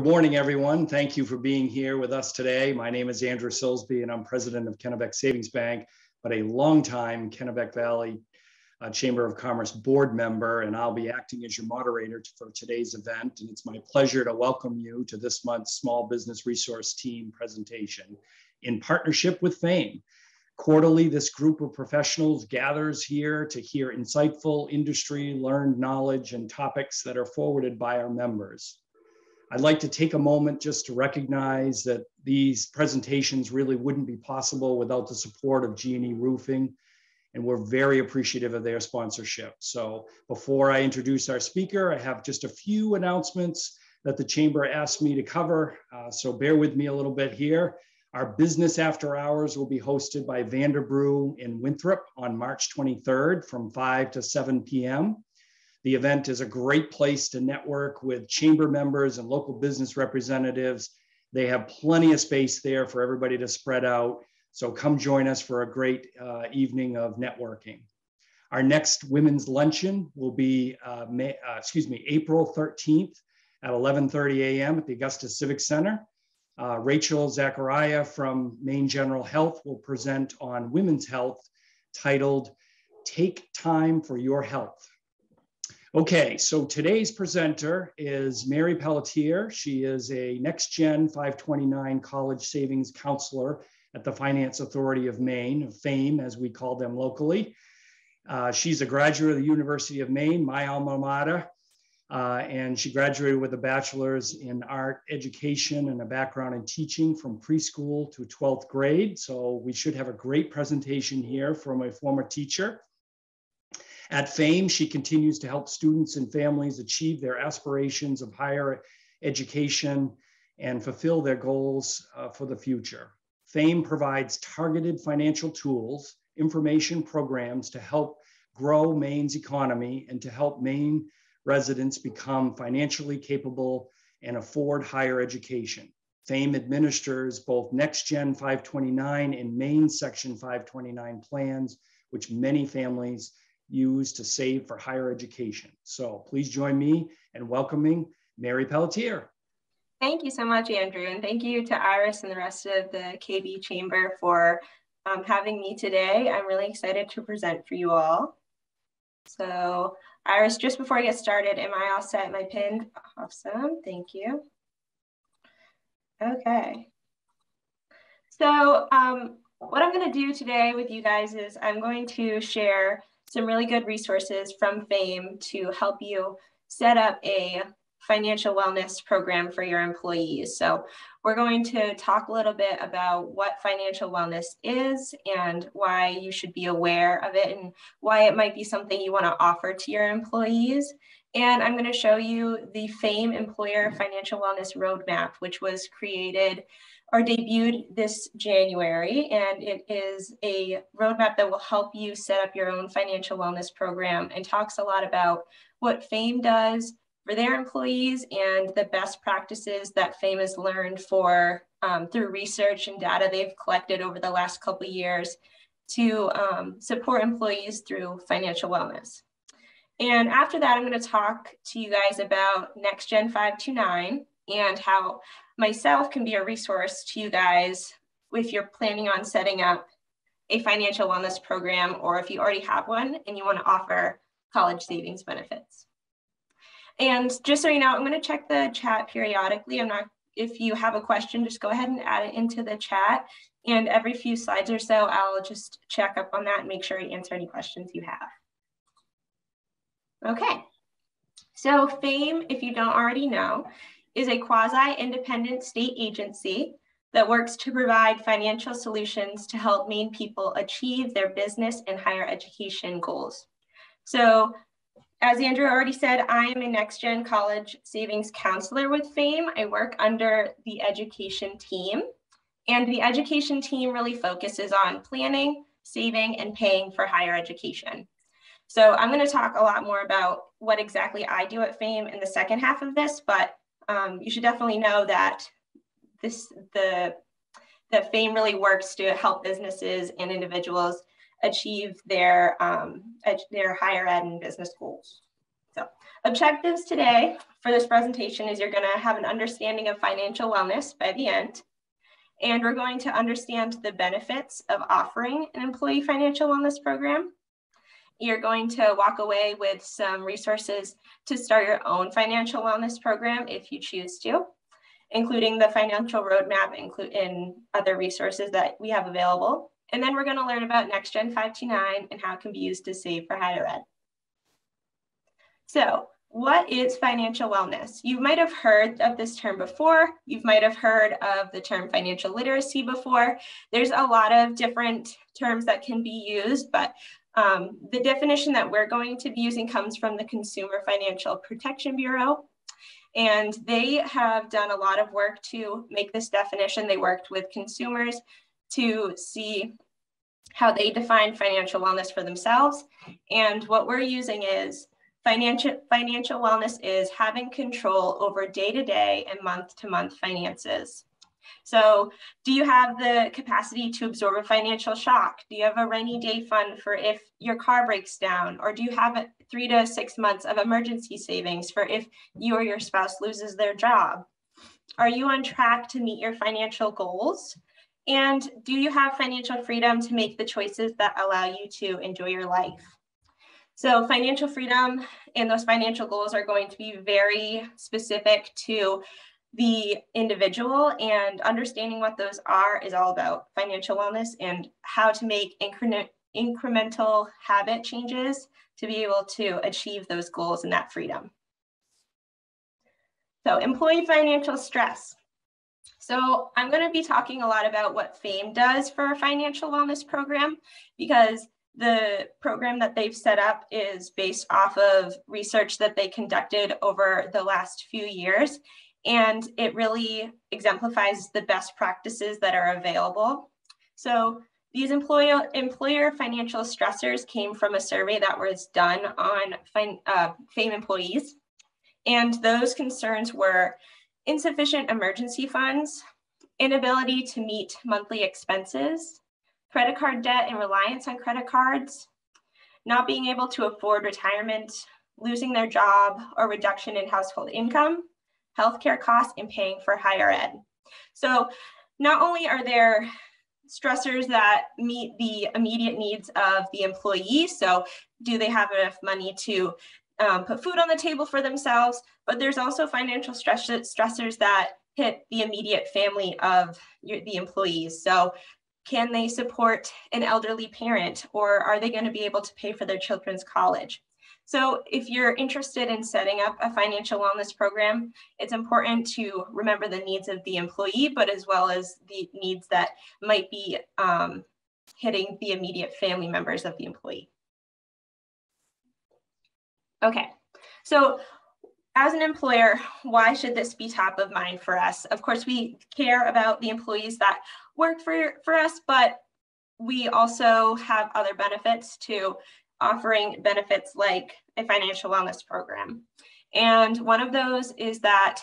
Good morning, everyone. Thank you for being here with us today. My name is Andrew Silsby, and I'm president of Kennebec Savings Bank, but a longtime Kennebec Valley uh, Chamber of Commerce board member, and I'll be acting as your moderator for today's event. And it's my pleasure to welcome you to this month's Small Business Resource Team presentation in partnership with FAME. Quarterly, this group of professionals gathers here to hear insightful industry learned knowledge and topics that are forwarded by our members. I'd like to take a moment just to recognize that these presentations really wouldn't be possible without the support of G&E Roofing, and we're very appreciative of their sponsorship. So before I introduce our speaker, I have just a few announcements that the Chamber asked me to cover, uh, so bear with me a little bit here. Our business after hours will be hosted by Vanderbrew in Winthrop on March 23rd from 5 to 7 p.m. The event is a great place to network with chamber members and local business representatives. They have plenty of space there for everybody to spread out. So come join us for a great uh, evening of networking. Our next women's luncheon will be, uh, May, uh, excuse me, April 13th at 11.30 a.m. at the Augusta Civic Center. Uh, Rachel Zachariah from Maine General Health will present on women's health titled Take Time for Your Health. Okay, so today's presenter is Mary Pelletier. She is a next gen 529 college savings counselor at the Finance Authority of Maine, FAME as we call them locally. Uh, she's a graduate of the University of Maine, my alma mater, uh, and she graduated with a bachelor's in art education and a background in teaching from preschool to 12th grade. So we should have a great presentation here from a former teacher. At FAME, she continues to help students and families achieve their aspirations of higher education and fulfill their goals uh, for the future. FAME provides targeted financial tools, information programs to help grow Maine's economy and to help Maine residents become financially capable and afford higher education. FAME administers both Next Gen 529 and Maine Section 529 plans, which many families use to save for higher education. So please join me in welcoming Mary Pelletier. Thank you so much, Andrew. And thank you to Iris and the rest of the KV Chamber for um, having me today. I'm really excited to present for you all. So Iris, just before I get started, am I all set? My pinned? Awesome, thank you. Okay. So um, what I'm gonna do today with you guys is I'm going to share some really good resources from FAME to help you set up a financial wellness program for your employees. So we're going to talk a little bit about what financial wellness is and why you should be aware of it and why it might be something you want to offer to your employees. And I'm going to show you the FAME Employer Financial Wellness Roadmap, which was created are debuted this January, and it is a roadmap that will help you set up your own financial wellness program and talks a lot about what FAME does for their employees and the best practices that FAME has learned for um, through research and data they've collected over the last couple years to um, support employees through financial wellness. And after that, I'm going to talk to you guys about NextGen 529 and how myself can be a resource to you guys if you're planning on setting up a financial wellness program or if you already have one and you want to offer college savings benefits. And just so you know, I'm going to check the chat periodically. I'm not, if you have a question, just go ahead and add it into the chat. And every few slides or so, I'll just check up on that and make sure I answer any questions you have. Okay, so FAME, if you don't already know, is a quasi-independent state agency that works to provide financial solutions to help Maine people achieve their business and higher education goals. So as Andrew already said, I am a next gen college savings counselor with FAME. I work under the education team and the education team really focuses on planning, saving, and paying for higher education. So I'm gonna talk a lot more about what exactly I do at FAME in the second half of this, but um, you should definitely know that this the that FAME really works to help businesses and individuals achieve their um, their higher ed and business goals. So objectives today for this presentation is you're gonna have an understanding of financial wellness by the end. And we're going to understand the benefits of offering an employee financial wellness program. You're going to walk away with some resources to start your own financial wellness program if you choose to, including the financial roadmap and other resources that we have available. And then we're gonna learn about NextGen 529 and how it can be used to save for higher ed. So what is financial wellness? You might have heard of this term before. You might have heard of the term financial literacy before. There's a lot of different terms that can be used, but um, the definition that we're going to be using comes from the Consumer Financial Protection Bureau. And they have done a lot of work to make this definition. They worked with consumers to see how they define financial wellness for themselves. And what we're using is Financial, financial wellness is having control over day to day and month to month finances. So, do you have the capacity to absorb a financial shock? Do you have a rainy day fund for if your car breaks down? Or do you have three to six months of emergency savings for if you or your spouse loses their job? Are you on track to meet your financial goals? And do you have financial freedom to make the choices that allow you to enjoy your life? So financial freedom and those financial goals are going to be very specific to the individual and understanding what those are is all about financial wellness and how to make increment, incremental habit changes to be able to achieve those goals and that freedom. So employee financial stress. So I'm going to be talking a lot about what FAME does for a financial wellness program because the program that they've set up is based off of research that they conducted over the last few years. And it really exemplifies the best practices that are available. So these employer, employer financial stressors came from a survey that was done on uh, FAME employees. And those concerns were insufficient emergency funds, inability to meet monthly expenses, credit card debt and reliance on credit cards, not being able to afford retirement, losing their job, or reduction in household income, healthcare costs, and paying for higher ed. So not only are there stressors that meet the immediate needs of the employee, so do they have enough money to um, put food on the table for themselves, but there's also financial stress stressors that hit the immediate family of your, the employees. So can they support an elderly parent or are they going to be able to pay for their children's college? So if you're interested in setting up a financial wellness program, it's important to remember the needs of the employee, but as well as the needs that might be um, hitting the immediate family members of the employee. Okay, so as an employer, why should this be top of mind for us? Of course, we care about the employees that work for, for us, but we also have other benefits to offering benefits like a financial wellness program. And one of those is that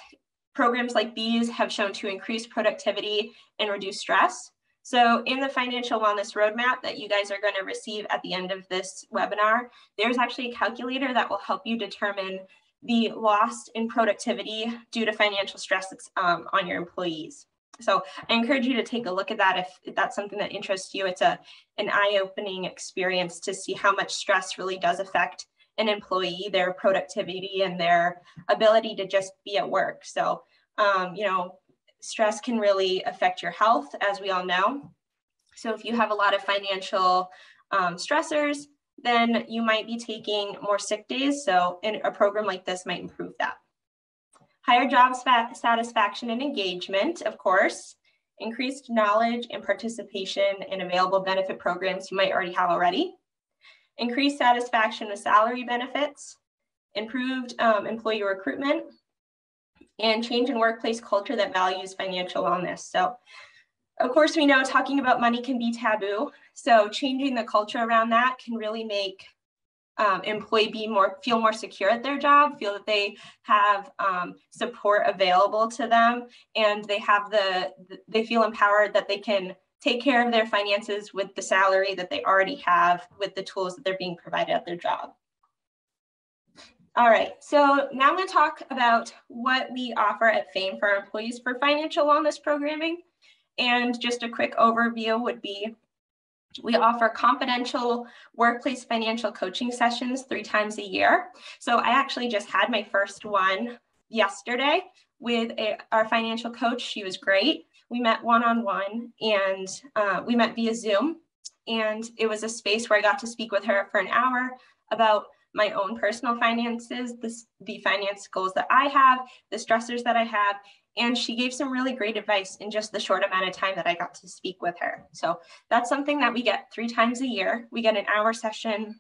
programs like these have shown to increase productivity and reduce stress. So in the financial wellness roadmap that you guys are going to receive at the end of this webinar, there's actually a calculator that will help you determine the loss in productivity due to financial stress um, on your employees. So I encourage you to take a look at that if, that's something that interests you. It's a an eye-opening experience to see how much stress really does affect an employee, their productivity and their ability to just be at work. So um, you know, stress can really affect your health, as we all know. So if you have a lot of financial um, stressors, then you might be taking more sick days. So in a program like this might improve that. Higher job satisfaction and engagement, of course, increased knowledge and participation in available benefit programs you might already have already, increased satisfaction with salary benefits, improved um, employee recruitment, and change in workplace culture that values financial wellness. So of course, we know talking about money can be taboo. So changing the culture around that can really make um, employee be more feel more secure at their job, feel that they have um, support available to them, and they have the they feel empowered that they can take care of their finances with the salary that they already have with the tools that they're being provided at their job. All right, so now I'm going to talk about what we offer at FAME for our employees for financial wellness programming. And just a quick overview would be we offer confidential workplace financial coaching sessions three times a year. So I actually just had my first one yesterday with a, our financial coach. She was great. We met one on one and uh, we met via Zoom. And it was a space where I got to speak with her for an hour about my own personal finances, the, the finance goals that I have, the stressors that I have, and she gave some really great advice in just the short amount of time that I got to speak with her. So that's something that we get three times a year. We get an hour session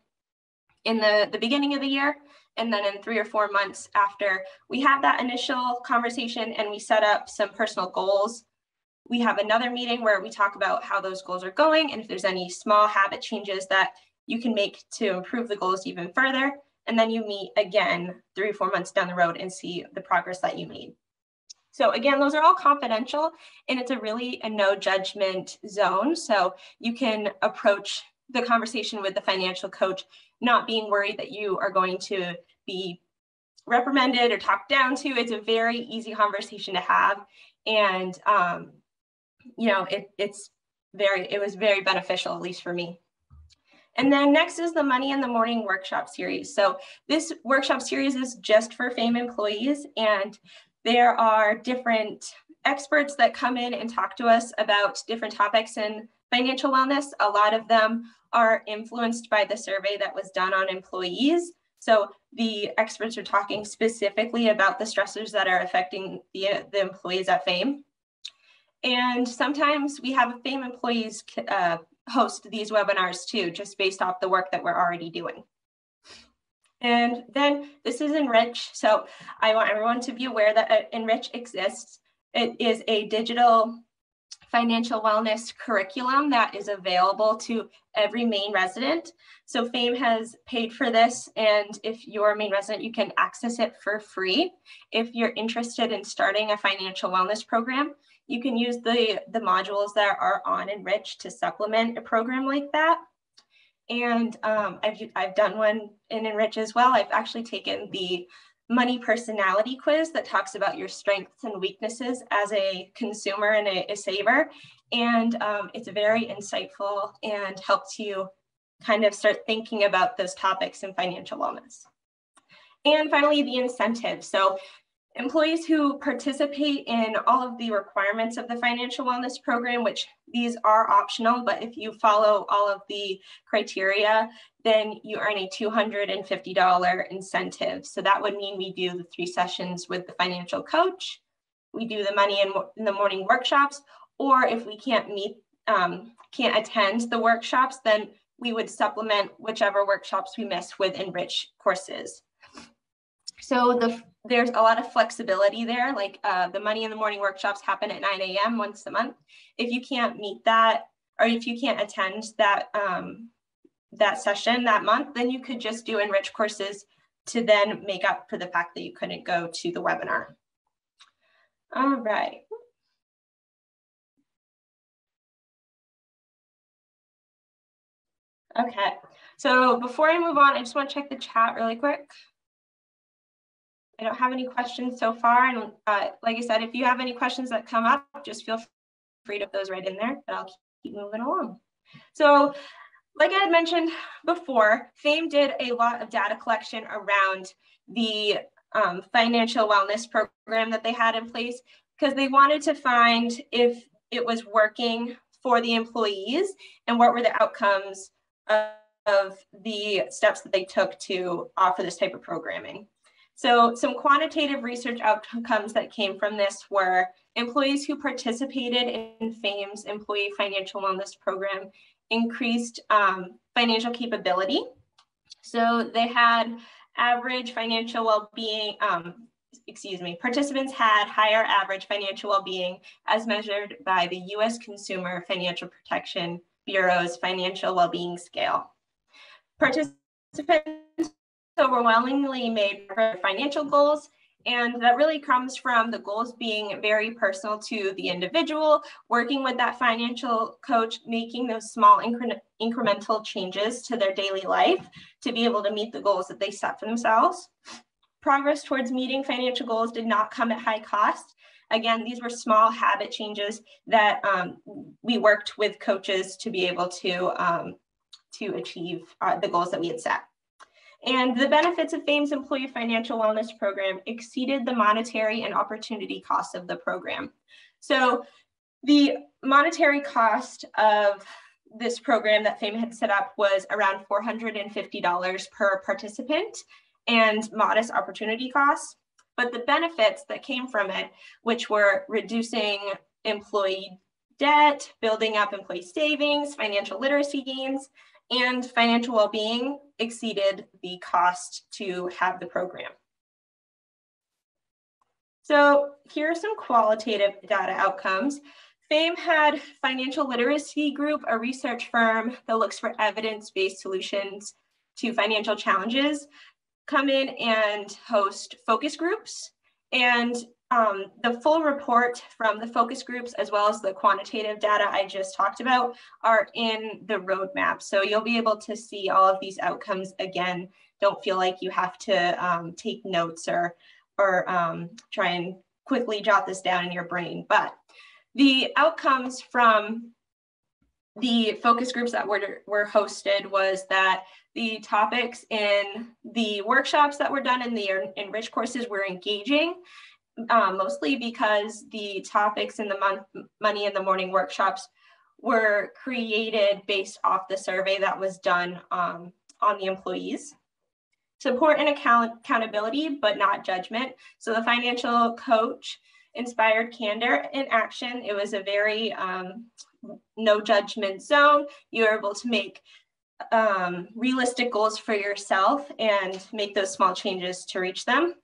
in the, the beginning of the year, and then in three or four months after we have that initial conversation and we set up some personal goals. We have another meeting where we talk about how those goals are going and if there's any small habit changes that you can make to improve the goals even further. And then you meet again three or four months down the road and see the progress that you made. So again, those are all confidential and it's a really a no judgment zone. So you can approach the conversation with the financial coach, not being worried that you are going to be reprimanded or talked down to. It's a very easy conversation to have. And, um, you know, it, it's very, it was very beneficial, at least for me. And then next is the Money in the Morning workshop series. So this workshop series is just for FAME employees and there are different experts that come in and talk to us about different topics in financial wellness. A lot of them are influenced by the survey that was done on employees. So the experts are talking specifically about the stressors that are affecting the, the employees at FAME. And sometimes we have FAME employees uh, host these webinars too, just based off the work that we're already doing. And then this is Enrich. So I want everyone to be aware that uh, Enrich exists. It is a digital financial wellness curriculum that is available to every Maine resident. So FAME has paid for this, and if you're a Maine resident, you can access it for free. If you're interested in starting a financial wellness program, you can use the, the modules that are on Enrich to supplement a program like that. And um, I've, I've done one in Enrich as well. I've actually taken the money personality quiz that talks about your strengths and weaknesses as a consumer and a, a saver. And um, it's very insightful and helps you kind of start thinking about those topics in financial wellness. And finally, the incentive. So Employees who participate in all of the requirements of the financial wellness program, which these are optional, but if you follow all of the criteria, then you earn a $250 incentive. So that would mean we do the three sessions with the financial coach, we do the money in, in the morning workshops, or if we can't meet, um, can't attend the workshops, then we would supplement whichever workshops we miss with enrich courses. So the there's a lot of flexibility there. Like uh, the money in the morning workshops happen at 9 a.m. once a month. If you can't meet that, or if you can't attend that um, that session that month, then you could just do enrich courses to then make up for the fact that you couldn't go to the webinar. All right. Okay, so before I move on, I just want to check the chat really quick. I don't have any questions so far. And uh, like I said, if you have any questions that come up, just feel free to put those right in there, but I'll keep moving along. So like I had mentioned before, FAME did a lot of data collection around the um, financial wellness program that they had in place because they wanted to find if it was working for the employees and what were the outcomes of, of the steps that they took to offer this type of programming. So some quantitative research outcomes that came from this were employees who participated in FAME's Employee Financial Wellness Program increased um, financial capability. So they had average financial well-being, um, excuse me, participants had higher average financial well-being as measured by the U.S. Consumer Financial Protection Bureau's Financial Well-Being Scale. Participants overwhelmingly made financial goals. And that really comes from the goals being very personal to the individual, working with that financial coach, making those small incre incremental changes to their daily life to be able to meet the goals that they set for themselves. progress towards meeting financial goals did not come at high cost. Again, these were small habit changes that um, we worked with coaches to be able to, um, to achieve uh, the goals that we had set. And the benefits of FAME's employee financial wellness program exceeded the monetary and opportunity costs of the program. So the monetary cost of this program that FAME had set up was around $450 per participant and modest opportunity costs. But the benefits that came from it, which were reducing employee debt, building up employee savings, financial literacy gains, and financial well-being exceeded the cost to have the program. So here are some qualitative data outcomes. FAME had Financial Literacy Group, a research firm that looks for evidence-based solutions to financial challenges, come in and host focus groups. And um, the full report from the focus groups, as well as the quantitative data I just talked about, are in the roadmap. So you'll be able to see all of these outcomes again. Don't feel like you have to um, take notes or, or um, try and quickly jot this down in your brain. But the outcomes from the focus groups that were, were hosted was that the topics in the workshops that were done in the enriched courses were engaging, um, mostly because the topics in the month, Money in the Morning workshops were created based off the survey that was done um, on the employees. Support and account accountability, but not judgment. So the financial coach inspired candor in action. It was a very um, no judgment zone. You were able to make um, realistic goals for yourself and make those small changes to reach them.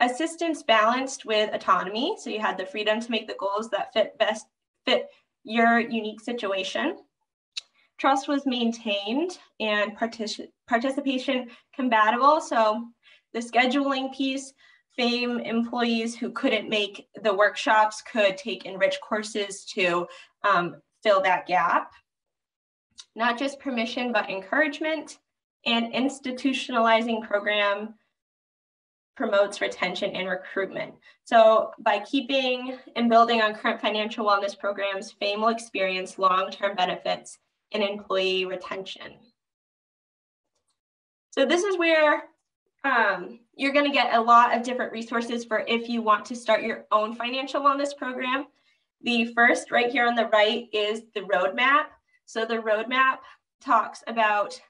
Assistance balanced with autonomy. So you had the freedom to make the goals that fit best fit your unique situation. Trust was maintained and partic participation compatible. So the scheduling piece, FAME employees who couldn't make the workshops could take enriched courses to um, fill that gap not just permission, but encouragement, and institutionalizing program promotes retention and recruitment. So by keeping and building on current financial wellness programs, FAME will experience long-term benefits in employee retention. So this is where um, you're gonna get a lot of different resources for if you want to start your own financial wellness program. The first right here on the right is the roadmap. So the roadmap talks about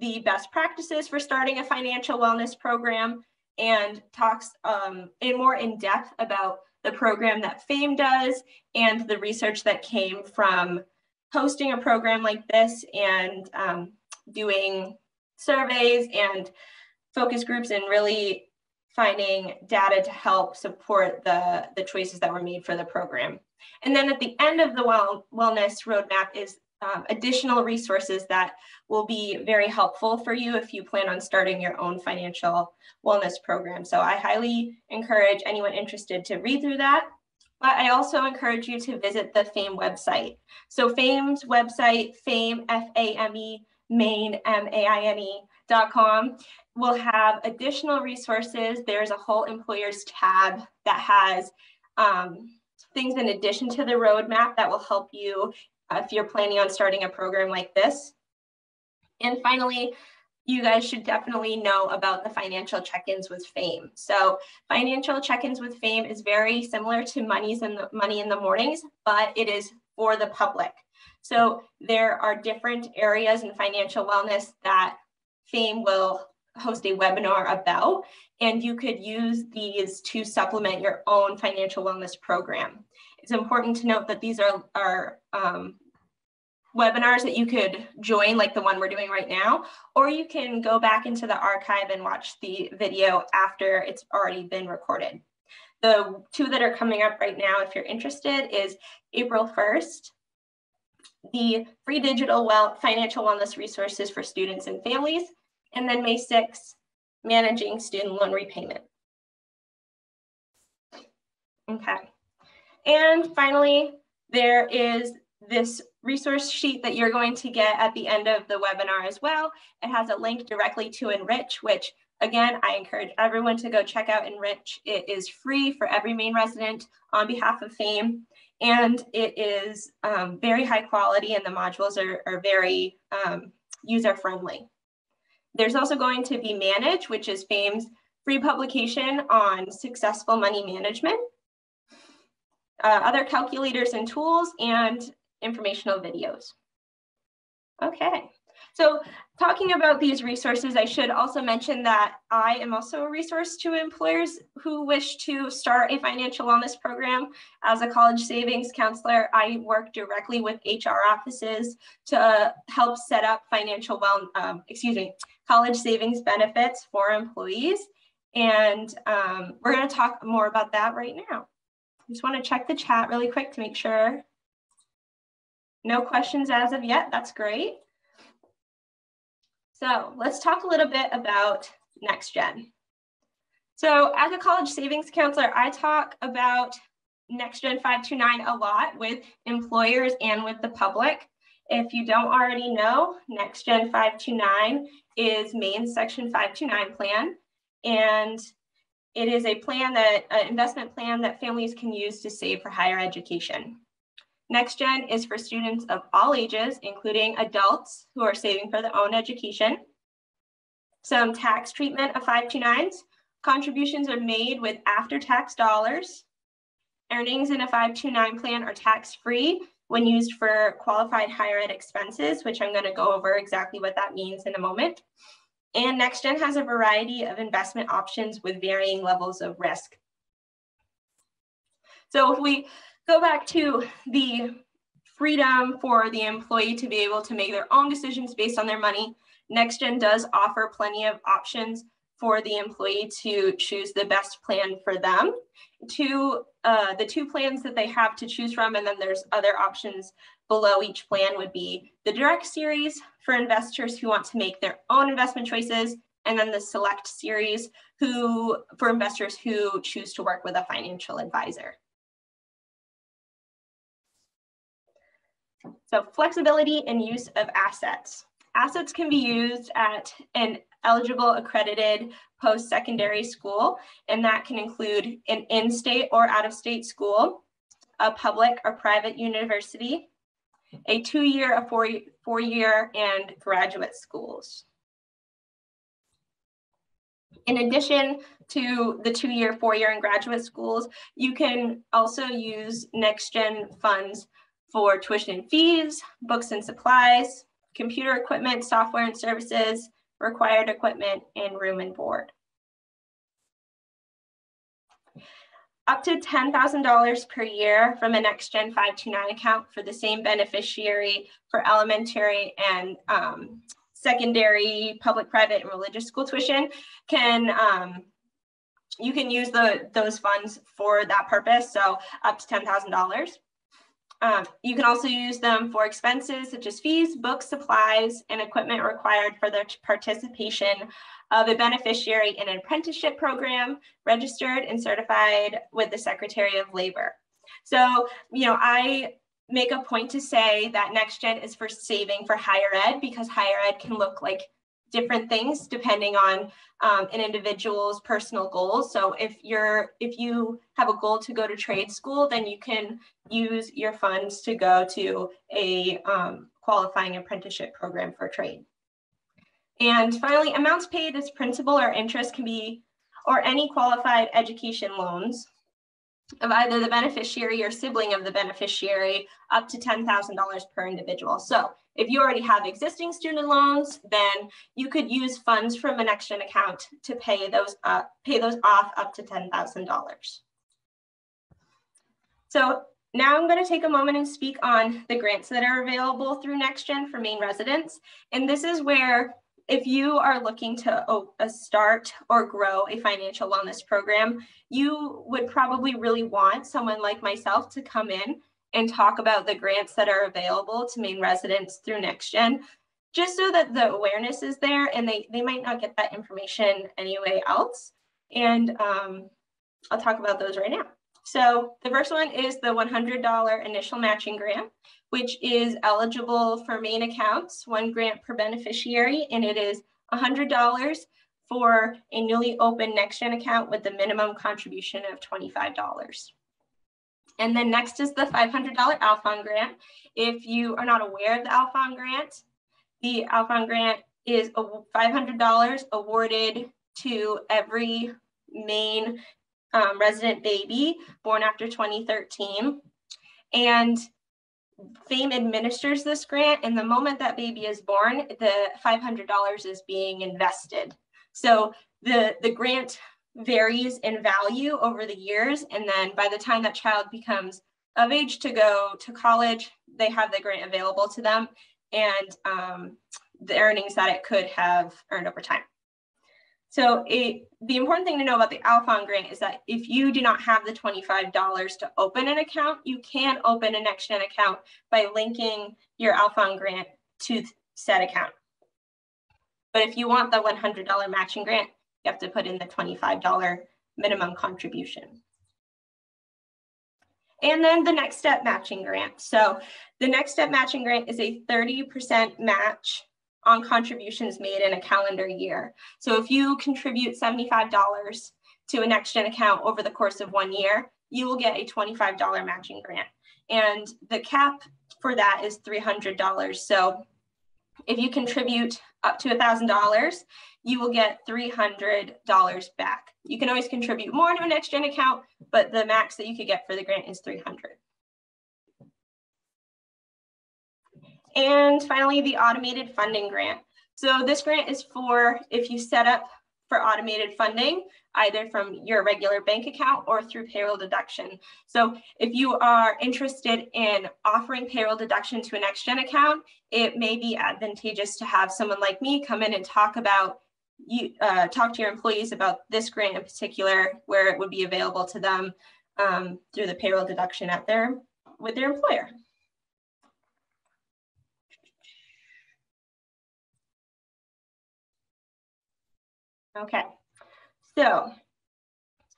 the best practices for starting a financial wellness program and talks um, in more in depth about the program that FAME does and the research that came from hosting a program like this and um, doing surveys and focus groups and really finding data to help support the, the choices that were made for the program. And then at the end of the well, wellness roadmap is um, additional resources that will be very helpful for you if you plan on starting your own financial wellness program. So I highly encourage anyone interested to read through that. But I also encourage you to visit the FAME website. So FAME's website, FAME, F-A-M-E, Maine, M-A-I-N-E dot com will have additional resources. There's a whole employers tab that has um, things in addition to the roadmap that will help you if you're planning on starting a program like this. And finally, you guys should definitely know about the financial check-ins with fame. So financial check-ins with fame is very similar to money's in the money in the mornings, but it is for the public. So there are different areas in financial wellness that fame will host a webinar about, and you could use these to supplement your own financial wellness program. It's important to note that these are, are um, webinars that you could join, like the one we're doing right now, or you can go back into the archive and watch the video after it's already been recorded. The two that are coming up right now, if you're interested, is April 1st, the free digital well financial wellness resources for students and families, and then May 6th, managing student loan repayment. Okay. And finally, there is this resource sheet that you're going to get at the end of the webinar as well. It has a link directly to Enrich, which Again, I encourage everyone to go check out Enrich. It is free for every Maine resident on behalf of FAME, and it is um, very high quality and the modules are, are very um, user friendly. There's also going to be Manage, which is FAME's free publication on successful money management, uh, other calculators and tools, and informational videos. Okay, so talking about these resources, I should also mention that I am also a resource to employers who wish to start a financial wellness program. As a college savings counselor, I work directly with HR offices to help set up financial well, um, excuse me, college savings benefits for employees. And um, we're gonna talk more about that right now. Just wanna check the chat really quick to make sure. No questions as of yet, that's great. So let's talk a little bit about NextGen. So as a college savings counselor, I talk about NextGen 529 a lot with employers and with the public. If you don't already know, NextGen 529 is Maine Section 529 plan, and it is a plan that, an investment plan that families can use to save for higher education. NextGen is for students of all ages, including adults who are saving for their own education. Some tax treatment of 529s. Contributions are made with after-tax dollars. Earnings in a 529 plan are tax-free when used for qualified higher ed expenses, which I'm going to go over exactly what that means in a moment. And NextGen has a variety of investment options with varying levels of risk. So if we go back to the freedom for the employee to be able to make their own decisions based on their money. NextGen does offer plenty of options for the employee to choose the best plan for them. Two, uh, the two plans that they have to choose from, and then there's other options below each plan would be the direct series for investors who want to make their own investment choices, and then the select series who for investors who choose to work with a financial advisor. So flexibility and use of assets. Assets can be used at an eligible accredited post-secondary school, and that can include an in-state or out-of-state school, a public or private university, a two-year, a four, four-year, and graduate schools. In addition to the two-year, four-year, and graduate schools, you can also use NextGen funds for tuition and fees, books and supplies, computer equipment, software and services, required equipment, and room and board. Up to $10,000 per year from a NextGen 529 account for the same beneficiary for elementary and um, secondary public, private, and religious school tuition can um, you can use the those funds for that purpose. So up to $10,000. Um, you can also use them for expenses such as fees, books, supplies, and equipment required for the participation of a beneficiary in an apprenticeship program registered and certified with the Secretary of Labor. So, you know, I make a point to say that NextGen is for saving for higher ed because higher ed can look like different things depending on um, an individual's personal goals. So if you're if you have a goal to go to trade school, then you can use your funds to go to a um, qualifying apprenticeship program for trade. And finally, amounts paid as principal or interest can be, or any qualified education loans of either the beneficiary or sibling of the beneficiary up to $10,000 per individual. So if you already have existing student loans, then you could use funds from an NextGen account to pay those, uh, pay those off up to $10,000. So now I'm going to take a moment and speak on the grants that are available through NextGen for Maine residents. And this is where if you are looking to oh, start or grow a financial wellness program, you would probably really want someone like myself to come in and talk about the grants that are available to Maine residents through NextGen, just so that the awareness is there and they, they might not get that information anyway else. And um, I'll talk about those right now. So the first one is the $100 initial matching grant, which is eligible for Maine accounts, one grant per beneficiary, and it is $100 for a newly opened NextGen account with the minimum contribution of $25. And then next is the $500 Alfond grant. If you are not aware of the Alfond grant, the Alfond grant is $500 awarded to every Maine um, resident baby born after 2013. And FAME administers this grant, and the moment that baby is born, the $500 is being invested. So the, the grant varies in value over the years, and then by the time that child becomes of age to go to college, they have the grant available to them and um, the earnings that it could have earned over time. So it, the important thing to know about the Alfond grant is that if you do not have the $25 to open an account, you can open a NextGen account by linking your Alfond grant to said account. But if you want the $100 matching grant, you have to put in the $25 minimum contribution. And then the next step matching grant. So the next step matching grant is a 30% match on contributions made in a calendar year. So if you contribute $75 to a NextGen account over the course of one year, you will get a $25 matching grant. And the cap for that is $300. So if you contribute up to $1,000, you will get $300 back. You can always contribute more to a NextGen account, but the max that you could get for the grant is 300. And finally, the automated funding grant. So this grant is for if you set up for automated funding, either from your regular bank account or through payroll deduction. So if you are interested in offering payroll deduction to a NextGen account, it may be advantageous to have someone like me come in and talk about you uh, talk to your employees about this grant in particular, where it would be available to them um, through the payroll deduction at their with their employer. Okay, so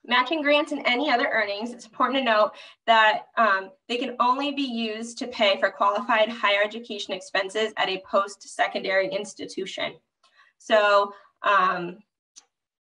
matching grants and any other earnings, it's important to note that um, they can only be used to pay for qualified higher education expenses at a post-secondary institution. So um,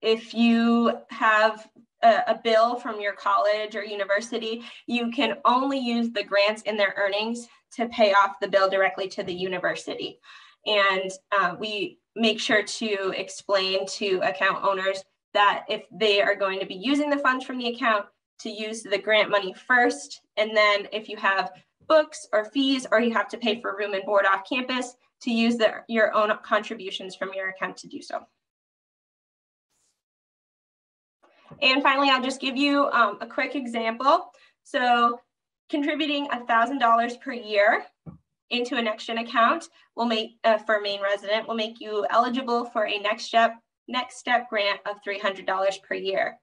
if you have a, a, bill from your college or university, you can only use the grants in their earnings to pay off the bill directly to the university. And uh, we make sure to explain to account owners that if they are going to be using the funds from the account to use the grant money first, and then if you have books or fees or you have to pay for room and board off campus, to use the, your own contributions from your account to do so. And finally, I'll just give you um, a quick example. So contributing $1,000 per year into a NextGen account will make uh, for Maine resident will make you eligible for a next step next step grant of $300 per year.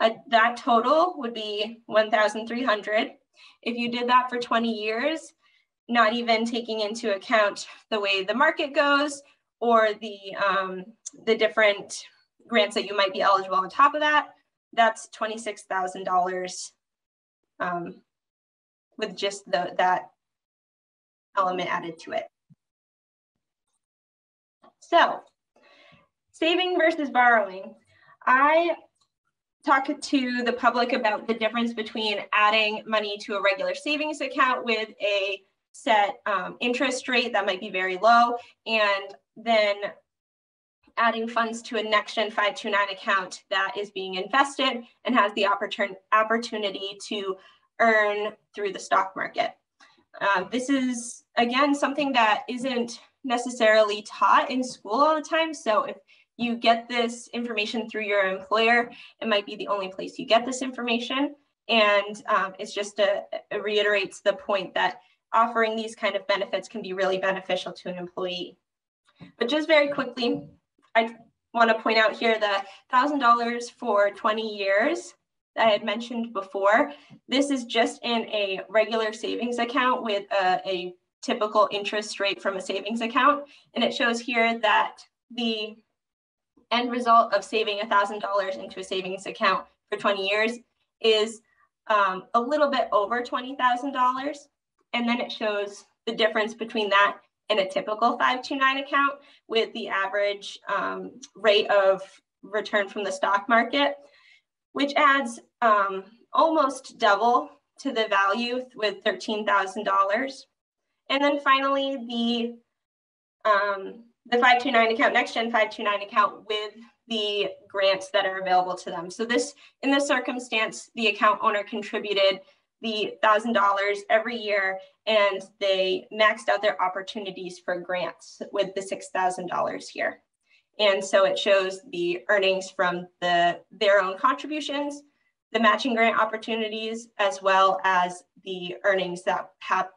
Uh, that total would be 1,300. If you did that for 20 years, not even taking into account the way the market goes or the um, the different grants that you might be eligible on top of that, that's $26,000 um, with just the, that element added to it. So saving versus borrowing. I talk to the public about the difference between adding money to a regular savings account with a set um, interest rate that might be very low and then adding funds to a NextGen 529 account that is being invested and has the opportun opportunity to earn through the stock market. Uh, this is, again, something that isn't necessarily taught in school all the time. So if you get this information through your employer, it might be the only place you get this information. And um, it's just a, it reiterates the point that offering these kind of benefits can be really beneficial to an employee. But just very quickly, I want to point out here the $1,000 for 20 years I had mentioned before. This is just in a regular savings account with a, a typical interest rate from a savings account. And it shows here that the end result of saving $1,000 into a savings account for 20 years is um, a little bit over $20,000. And then it shows the difference between that and a typical 529 account with the average um, rate of return from the stock market, which adds um, almost double to the value with $13,000. And then finally, the um, the 529 account, next gen 529 account with the grants that are available to them. So this, in this circumstance, the account owner contributed the $1,000 every year and they maxed out their opportunities for grants with the $6,000 here. And so it shows the earnings from the their own contributions, the matching grant opportunities, as well as the earnings that have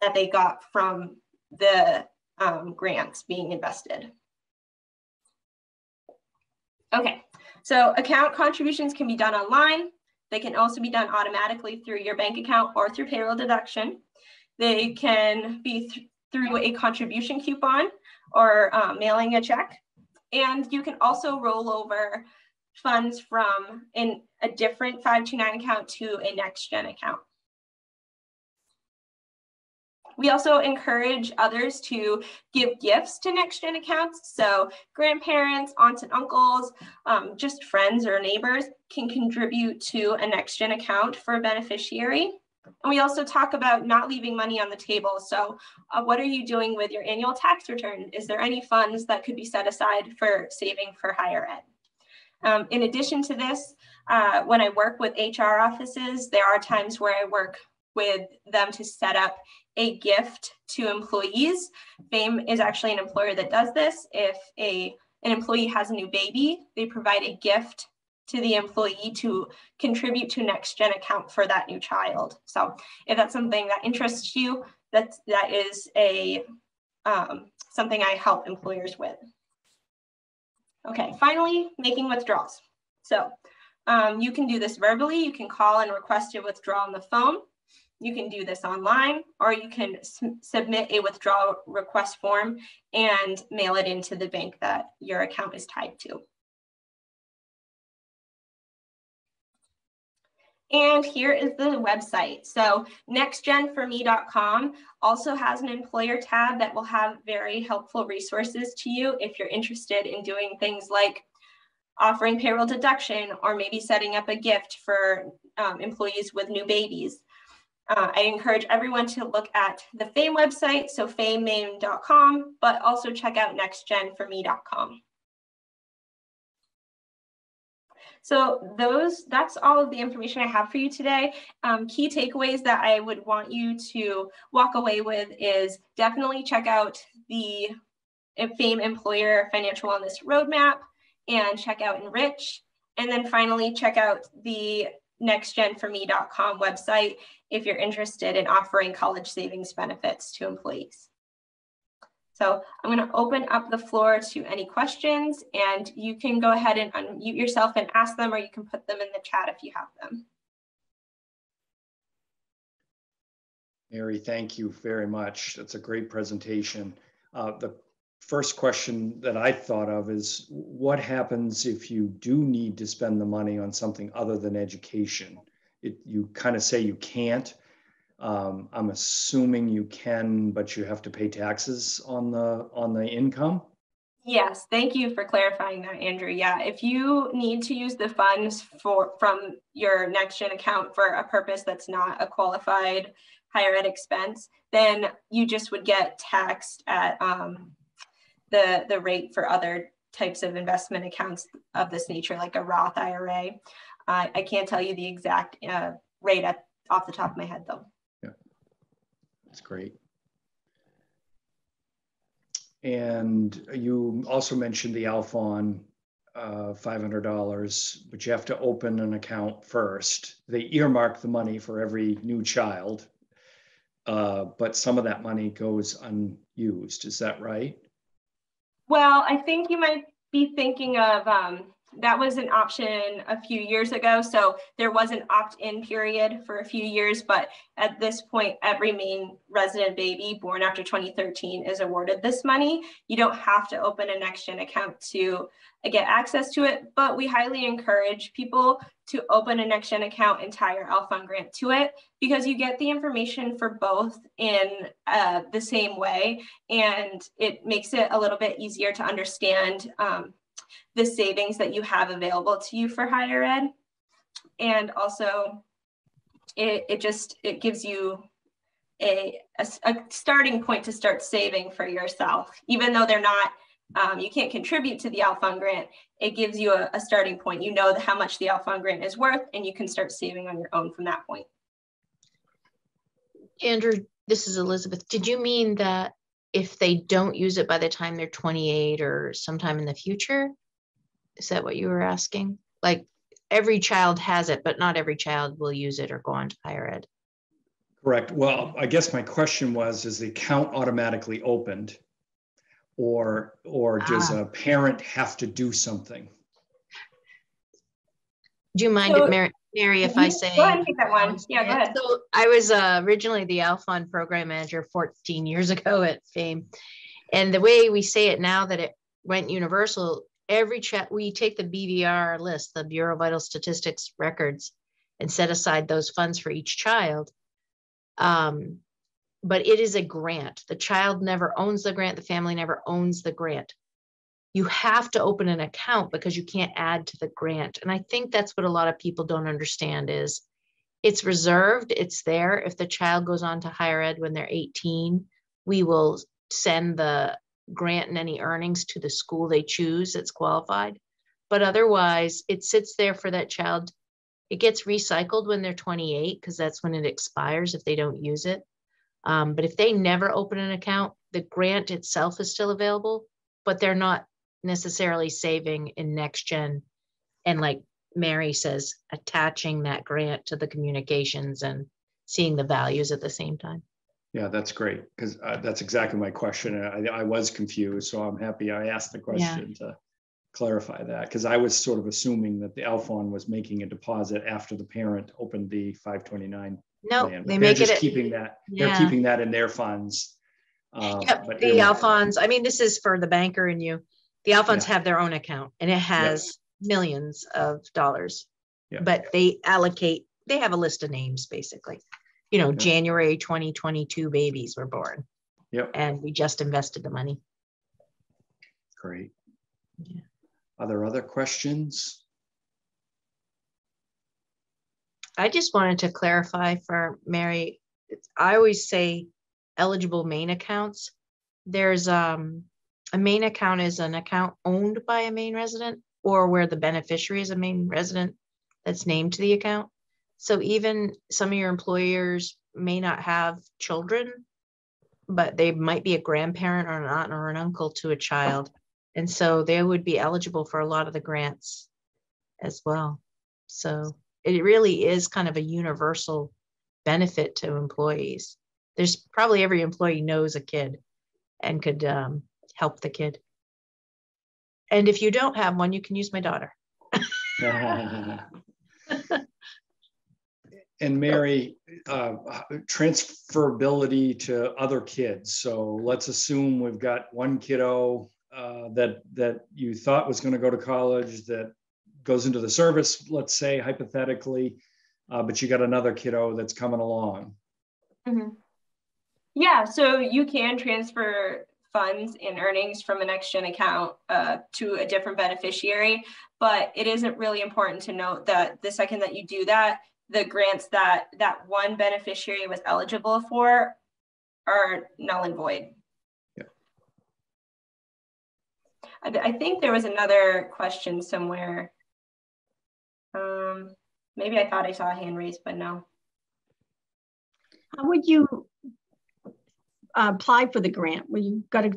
that they got from the um, grants being invested. Okay, so account contributions can be done online. They can also be done automatically through your bank account or through payroll deduction. They can be th through a contribution coupon or uh, mailing a check. And you can also roll over funds from in a different 529 account to a next gen account. We also encourage others to give gifts to next gen accounts. So grandparents, aunts and uncles, um, just friends or neighbors can contribute to a next gen account for a beneficiary. And we also talk about not leaving money on the table. So uh, what are you doing with your annual tax return? Is there any funds that could be set aside for saving for higher ed? Um, in addition to this, uh, when I work with HR offices, there are times where I work with them to set up a gift to employees. Fame is actually an employer that does this. If a an employee has a new baby, they provide a gift to the employee to contribute to next gen account for that new child. So if that's something that interests you, that that is a um, something I help employers with. Okay, finally, making withdrawals. So um, you can do this verbally. You can call and request a withdrawal on the phone. You can do this online or you can submit a withdrawal request form and mail it into the bank that your account is tied to. And here is the website. So nextgenforme.com also has an employer tab that will have very helpful resources to you if you're interested in doing things like offering payroll deduction or maybe setting up a gift for um, employees with new babies. Uh, I encourage everyone to look at the FAME website, so famemaine.com, but also check out nextgenforme.com. So those, that's all of the information I have for you today. Um, key takeaways that I would want you to walk away with is definitely check out the FAME Employer Financial Wellness Roadmap and check out Enrich. And then finally, check out the nextgenforme.com website if you're interested in offering college savings benefits to employees. So I'm going to open up the floor to any questions and you can go ahead and unmute yourself and ask them or you can put them in the chat if you have them. Mary, thank you very much. That's a great presentation. Uh, the first question that I thought of is what happens if you do need to spend the money on something other than education? It, you kind of say you can't. Um, I'm assuming you can, but you have to pay taxes on the on the income. Yes, thank you for clarifying that, Andrew. Yeah, if you need to use the funds for from your NextGen account for a purpose that's not a qualified higher ed expense, then you just would get taxed at um, the, the rate for other types of investment accounts of this nature, like a Roth IRA. Uh, I can't tell you the exact uh, rate at, off the top of my head, though. That's great. And you also mentioned the Alfond uh, $500, but you have to open an account first. They earmark the money for every new child, uh, but some of that money goes unused. Is that right? Well, I think you might be thinking of um, that was an option a few years ago. So there was an opt in period for a few years, but at this point, every Maine resident baby born after 2013 is awarded this money. You don't have to open a next gen account to get access to it, but we highly encourage people to open a next gen account and tie your Alfond grant to it because you get the information for both in uh, the same way and it makes it a little bit easier to understand um, the savings that you have available to you for higher ed. And also it, it just, it gives you a, a, a starting point to start saving for yourself, even though they're not um, you can't contribute to the Alfond grant, it gives you a, a starting point. You know how much the Alfond grant is worth, and you can start saving on your own from that point. Andrew, this is Elizabeth. Did you mean that if they don't use it by the time they're 28 or sometime in the future? Is that what you were asking? Like every child has it, but not every child will use it or go on to higher ed. Correct. Well, I guess my question was, is the account automatically opened? Or, or does Ah. a parent have to do something? Do you mind, So- if Mary, Mary, if I say? Go ahead and take that one. Yeah, go ahead. So I was uh, originally the Alfond program manager 14 years ago at FAME. And the way we say it now that it went universal, every chat, we take the BVR list, the Bureau of Vital Statistics records, and set aside those funds for each child. Um, but it is a grant. The child never owns the grant, the family never owns the grant. You have to open an account because you can't add to the grant. And I think that's what a lot of people don't understand is it's reserved, it's there. If the child goes on to higher ed when they're 18, we will send the grant and any earnings to the school they choose that's qualified. But otherwise, it sits there for that child. It gets recycled when they're 28 because that's when it expires if they don't use it. Um, but if they never open an account, the grant itself is still available, but they're not necessarily saving in next gen. And like Mary says, attaching that grant to the communications and seeing the values at the same time. Yeah, that's great, because that's exactly my question. I, I was confused, so I'm happy I asked the question to clarify that, because I was sort of assuming that the Alfond was making a deposit after the parent opened the 529 No, but they they're make just at- keeping that, they're keeping that in their funds. uh, Yep, but the it- Alfonds, I mean, this is for the banker and you. The Alfonds have their own account and it has millions of dollars. Yeah. But they allocate, they have a list of names, basically. You know, Yeah. January 2022 babies were born Yep, and we just invested the money. great. Yeah. Are there other questions? I just wanted to clarify for Mary, I always say eligible Maine accounts. There's um, a Maine account is an account owned by a Maine resident or where the beneficiary is a Maine resident that's named to the account. So even some of your employers may not have children, but they might be a grandparent or an aunt or an uncle to a child. And so they would be eligible for a lot of the grants as well. So it really is kind of a universal benefit to employees. There's probably every employee knows a kid and could um, help the kid. And if you don't have one, you can use my daughter. And Mary, uh, transferability to other kids. So let's assume we've got one kiddo uh, that that you thought was going to go to college that goes into the service, let's say hypothetically, uh, but you got another kiddo that's coming along. Mhm. Yeah, so you can transfer funds and earnings from a next gen account uh, to a different beneficiary, but it isn't really important to note that the second that you do that, the grants that that one beneficiary was eligible for are null and void. Yeah. I, I think there was another question somewhere. Um, maybe I thought I saw a hand raised, but no. How would you uh, apply for the grant? When you've got a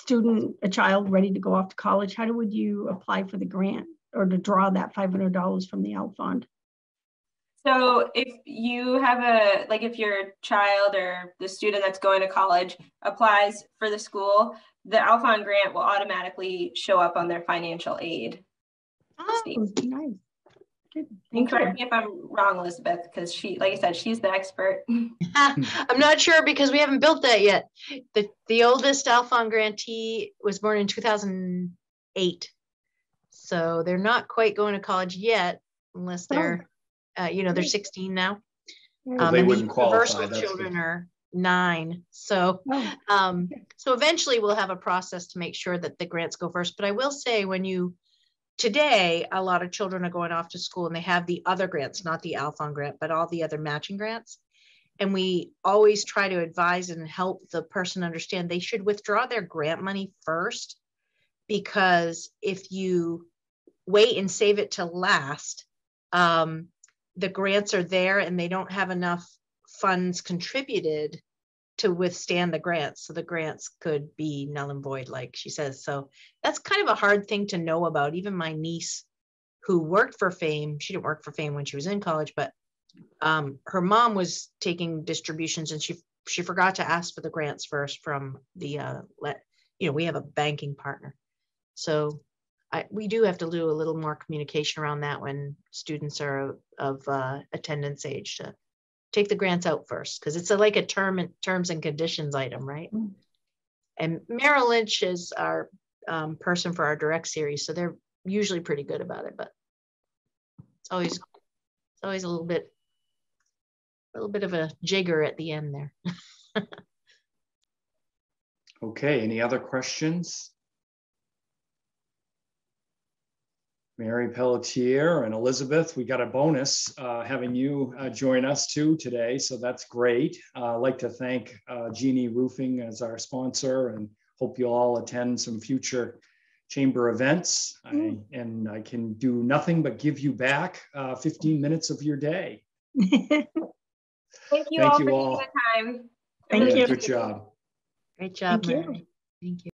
student, a child ready to go off to college, how would you apply for the grant or to draw that $500 from the Alfond? So if you have a, like if your child or the student that's going to college applies for the school, the Alfond grant will automatically show up on their financial aid. Oh, nice. Good. And Thank correct me if I'm wrong, Elizabeth, because she, like I said, she's the expert. I'm not sure because we haven't built that yet. The, the oldest Alfond grantee was born in 2008. So they're not quite going to college yet unless they're, uh, you know, they're 16 now. Well, Um, they and the wouldn't qualify, universal children good. are nine. So, Oh, um, so eventually we'll have a process to make sure that the grants go first. But I will say when you today, a lot of children are going off to school and they have the other grants, not the Alfond grant, but all the other matching grants. And we always try to advise and help the person understand they should withdraw their grant money first. Because if you wait and save it to last, um, the grants are there and they don't have enough funds contributed to withstand the grants. So the grants could be null and void, like she says. So that's kind of a hard thing to know about. Even my niece, who worked for Fame, she didn't work for Fame when she was in college, but um, her mom was taking distributions and she she forgot to ask for the grants first from the uh, let you know we have a banking partner. So I, we do have to do a little more communication around that when students are of uh, attendance age to take the grants out first because it's a, like a term and terms and conditions item, right? Mm. And Merrill Lynch is our um, person for our direct series, so they're usually pretty good about it, but it's always it's always a little bit a little bit of a jigger at the end there. okay, any other questions? Mary Pelletier and Elizabeth, we got a bonus uh, having you uh, join us too today, so that's great. Uh, I'd like to thank uh, G&E Roofing as our sponsor and hope you all attend some future chamber events. Mm. I, and I can do nothing but give you back uh, 15 minutes of your day. thank you thank all you for all. taking the time. Thank yeah, you. Good job. Great job, Thank Mary. You. Thank you.